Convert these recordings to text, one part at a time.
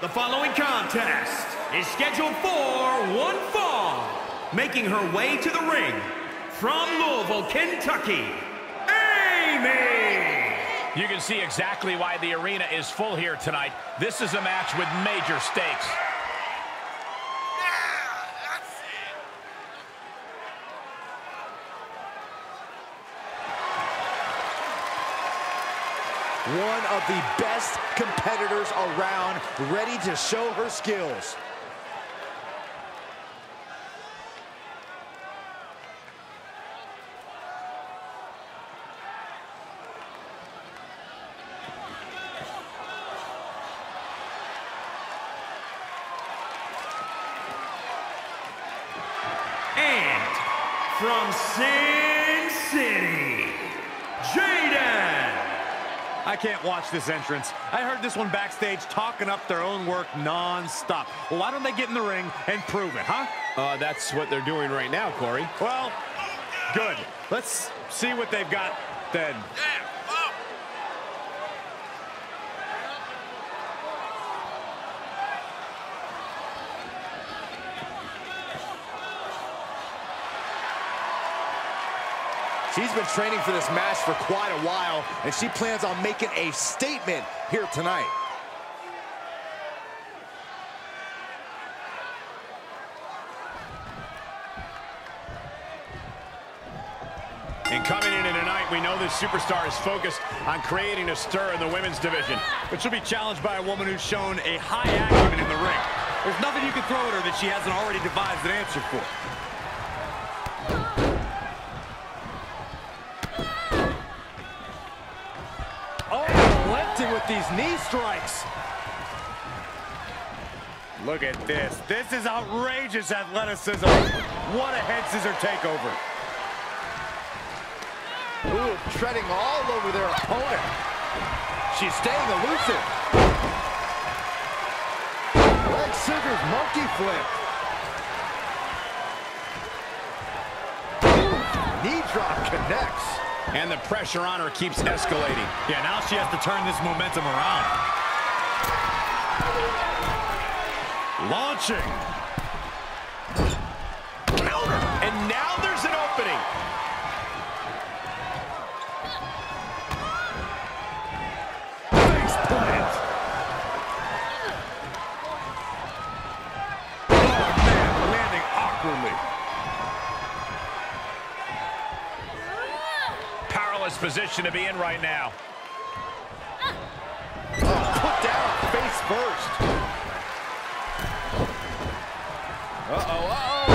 The following contest is scheduled for one fall. Making her way to the ring from Louisville, Kentucky, Amy! You can see exactly why the arena is full here tonight. This is a match with major stakes. One of the best competitors around, ready to show her skills. And from Sin I can't watch this entrance. I heard this one backstage talking up their own work non-stop. Well, why don't they get in the ring and prove it, huh? Uh, that's what they're doing right now, Corey. Well, good. Let's see what they've got then. She's been training for this match for quite a while, and she plans on making a statement here tonight. And coming into tonight, we know this superstar is focused on creating a stir in the women's division. But she'll be challenged by a woman who's shown a high acumen in the ring. There's nothing you can throw at her that she hasn't already devised an answer for. Oh, lifted with these knee strikes. Look at this. This is outrageous athleticism. What a head scissor takeover. Ooh, treading all over their opponent. She's staying elusive. Leg scissors, monkey flip. Ooh, knee drop connects. And the pressure on her keeps escalating. Yeah, now she has to turn this momentum around. Launching. And now there's an opening. Position to be in right now. Put down face first. Uh-oh, uh-oh.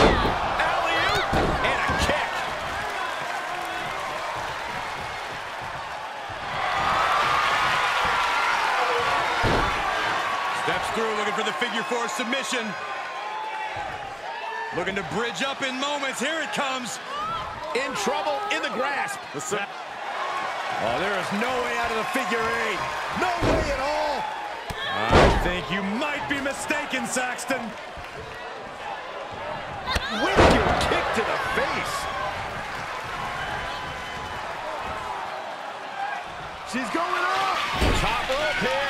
Alley-oop and a kick. Steps through, looking for the figure four submission. Looking to bridge up in moments. Here it comes. In trouble, in the grasp. Oh, there is no way out of the figure eight. No way at all. I think you might be mistaken, Saxton. Kick to the face. She's going up. Top rope here.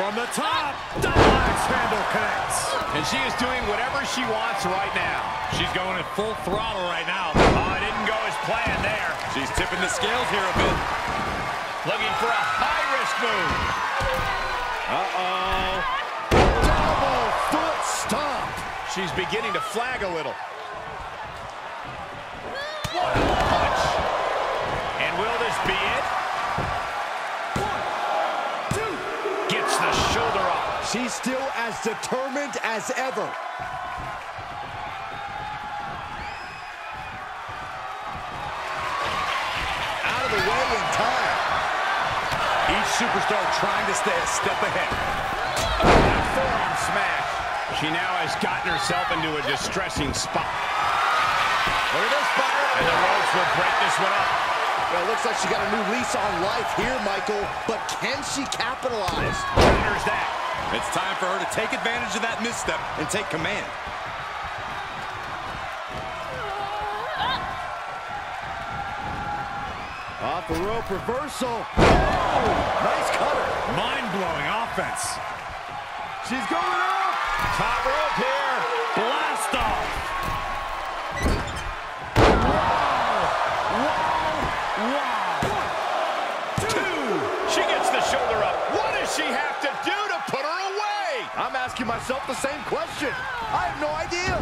From the top, axe handle connects. And she is doing whatever she wants right now. She's going at full throttle right now. Oh, it didn't go as planned there. She's tipping the scales here a bit. Looking for a high-risk move. Uh-oh. Double foot stomp. She's beginning to flag a little. She's still as determined as ever. Out of the way in time. Each superstar trying to stay a step ahead. Forearm smash. She now has gotten herself into a distressing spot. Look at this fire. And the ropes will break this one up. Well, it looks like she got a new lease on life here, Michael. But can she capitalize? There's that. It's time for her to take advantage of that misstep and take command. Off the rope reversal. Oh, nice cutter. Mind-blowing offense. She's going up. Top rope here. Blast off. Myself the same question. I have no idea.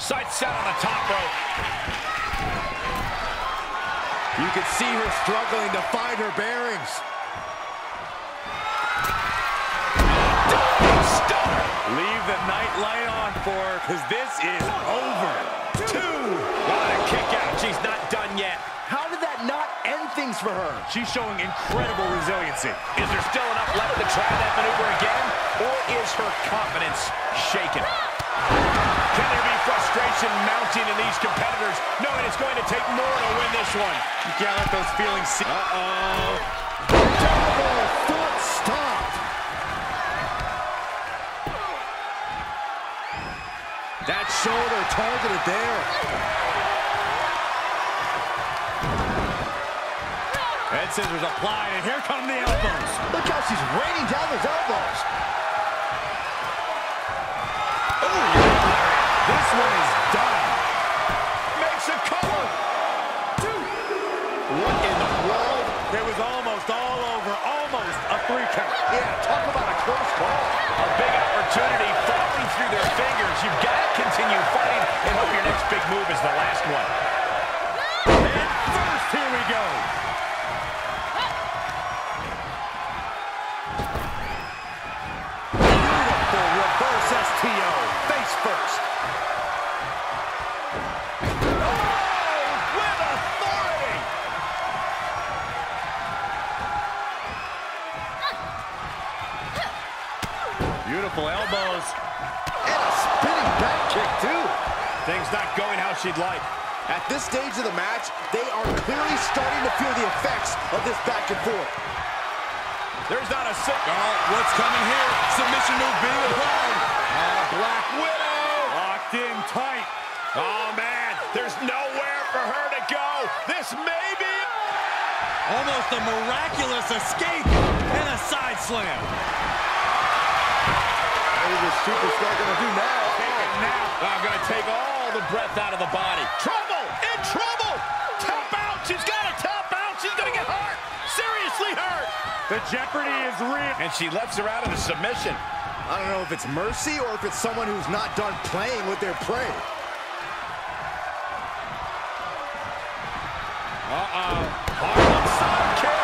Sights set on the top rope. You can see her struggling to find her bearings. Leave the night light on for her, because this is over. Two. What a kick out. She's not done yet. How did that not end things for her? She's showing incredible resiliency. Is there still enough left to try that maneuver again? Or is her confidence shaken? Can there be frustration mounting in these competitors, knowing it's going to take more to win this one? You can't let those feelings see. Uh-oh. Double foot stomp. That shoulder targeted there. Scissors applied, and here come the elbows. Look how she's raining down those elbows. This one is done. Makes a cover. What in the world? It was almost all over, almost a three count. Yeah, talk about a close call. A big opportunity falling through their fingers. You've got to continue fighting and hope your next big move is the last one. And first, here we go. First. Oh, with authority. Beautiful elbows. And a spinning back kick, too. Things not going how she'd like. At this stage of the match, they are clearly starting to feel the effects of this back and forth. There's not a sick. Oh, what's coming here? Submission move being applied. Ah, Black Widow. Locked in tight. Oh, man. There's nowhere for her to go. This may be. Almost a miraculous escape and a side slam. What is this superstar going to do now? Taking now. I'm going to take all the breath out of the body. Trouble! In trouble! Tap out! She's got to tap out! She's going to get hurt! Seriously hurt! The jeopardy is real. And she lets her out of the submission. I don't know if it's mercy or if it's someone who's not done playing with their prey. Uh-oh. Harlem sidekick.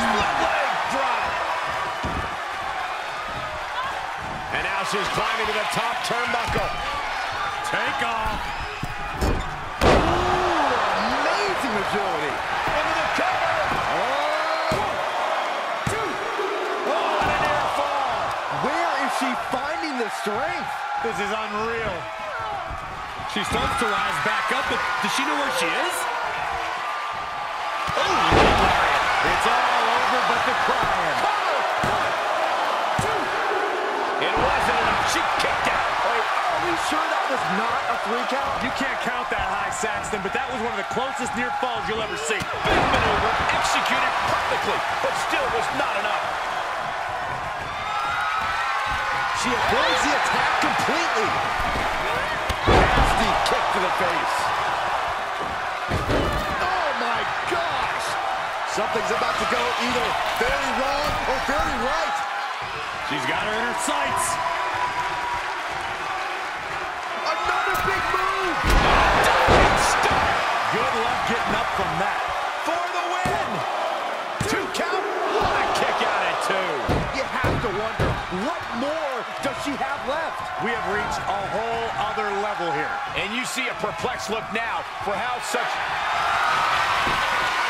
Split leg drop. And now she's climbing to the top turnbuckle. Take off. Strength? This is unreal. She starts to rise back up, but does she know where she is? Oh, it's all over but the crying. It wasn't enough. She kicked out. Are we sure that was not a three count? You can't count that high, Saxton, but that was one of the closest near falls you'll ever see. Big maneuver, executed perfectly, but still was not enough. She avoids the attack completely. Nasty kick to the face. Oh my gosh! Something's about to go either very wrong or very right. She's got her in her sights. Another big move! Good luck getting up from that. Left? We have reached a whole other level here. And you see a perplexed look now for how such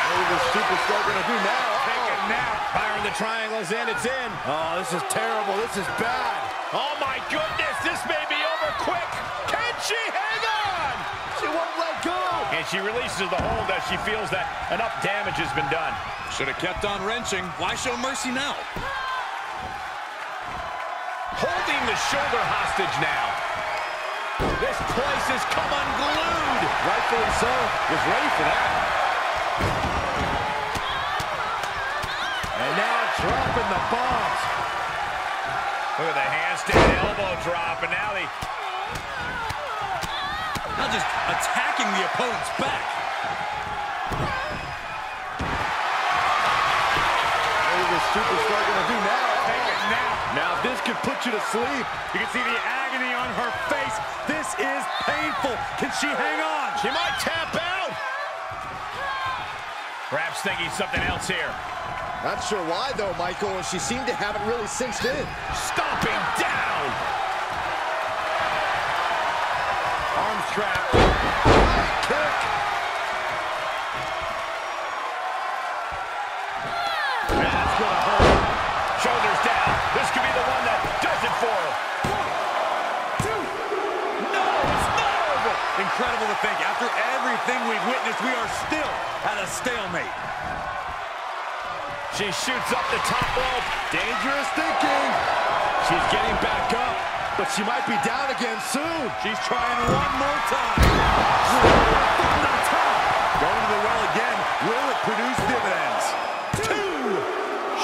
What is this superstar gonna do now? taken now. Firing the triangles in, it's in. Oh, this is terrible. This is bad. Oh my goodness, this may be over quick. Can she hang on? She won't let go. And she releases the hold as she feels that enough damage has been done. Should have kept on wrenching. Why show mercy now? Holding the shoulder hostage now. This place has come unglued. Rightfully so. Was ready for that. And now dropping the bombs. Look at the handstand elbow drop, and now they... Now just attacking the opponent's back. What is this superstar put you to sleep. You can see the agony on her face. This is painful. Can she hang on? She might tap out. Perhaps thinking something else here. Not sure why, though, Michael. She seemed to have it really cinched in. Stomping down. She shoots up the top rope. Dangerous thinking. She's getting back up. But she might be down again soon. She's trying one more time. Going to the well again. Will it produce dividends? Two.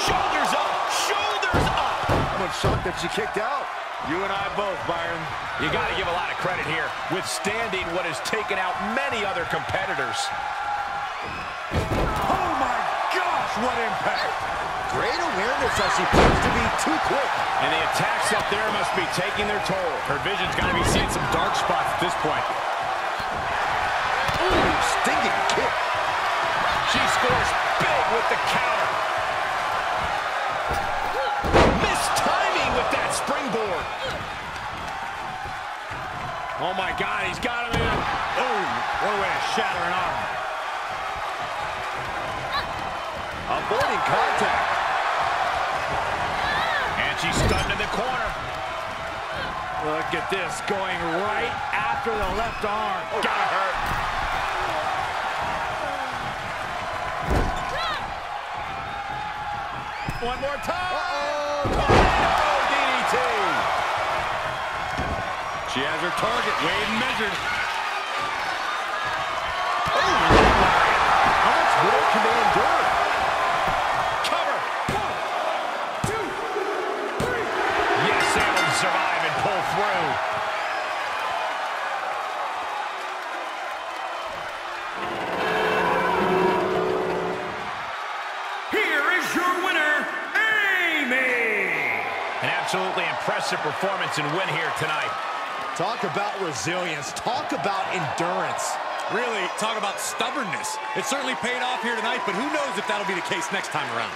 Shoulders up. Shoulders up. I'm shocked that she kicked out. You and I both, Byron. You got to give a lot of credit here, withstanding what has taken out many other competitors. What impact. Great awareness as she proves to be too quick. And the attacks up there must be taking their toll. Her vision's got to be seeing some dark spots at this point. Ooh, stinging kick. She scores big with the counter. Missed timing with that springboard. Oh, my God, he's got him in. Oh, what a way to shatter an arm. Avoiding contact. And she's stunned in the corner. Look at this, going right after the left arm. Oh, Gotta hurt. One more time. Uh-oh. Oh, DDT. She has her target weighed and measured. Oh, How much more can they endure? Here is your winner, Amy! An absolutely impressive performance and win here tonight. Talk about resilience. Talk about endurance. Really, talk about stubbornness. It certainly paid off here tonight, but who knows if that'll be the case next time around.